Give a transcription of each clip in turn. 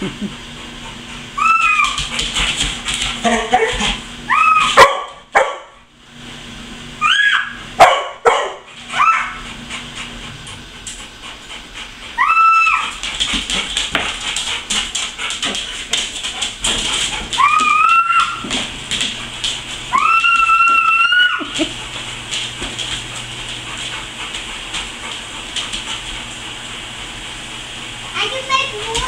I can make more.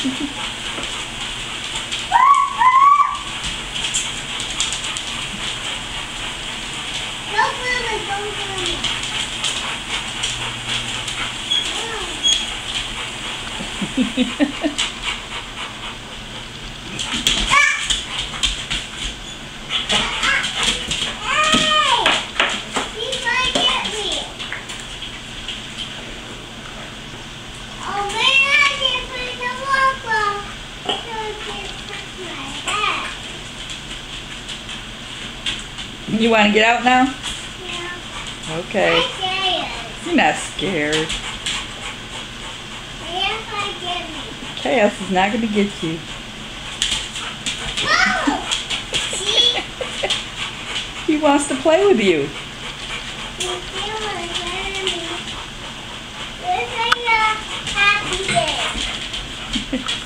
Hehehehe You want to get out now? Yeah. Okay. You're not scared. Yes, I get me. Chaos is not going to get you. He wants to play with you.